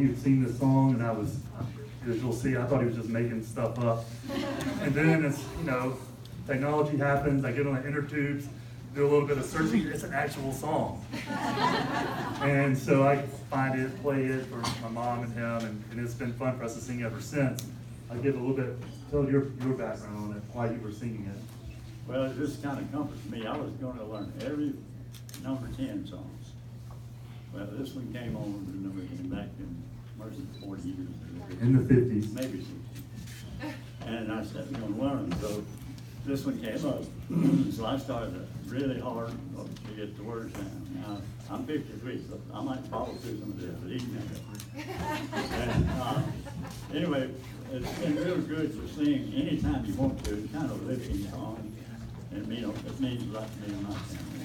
he would sing this song, and I was, as you'll see, I thought he was just making stuff up. And then as, you know, technology happens, I get on the inner tubes, do a little bit of searching, it's an actual song. And so I find it, play it for my mom and him, and, and it's been fun for us to sing ever since. I'll give a little bit, tell your, your background on it, why you were singing it. Well, just kind of comforts me. I was gonna learn every number ten songs. Well, this one came on, you know, in back in, where's it, forty years? ago. In the fifties. Maybe sixty. And I said, I'm gonna learn, so this one came up. So I started really hard to get the words down. Now, I'm fifty-three, so I might follow through some of this, but even. And, uh, Anyway, it's been real good to sing anytime you want to, it's kind of a living song. And, you know, it means a lot to me and my family.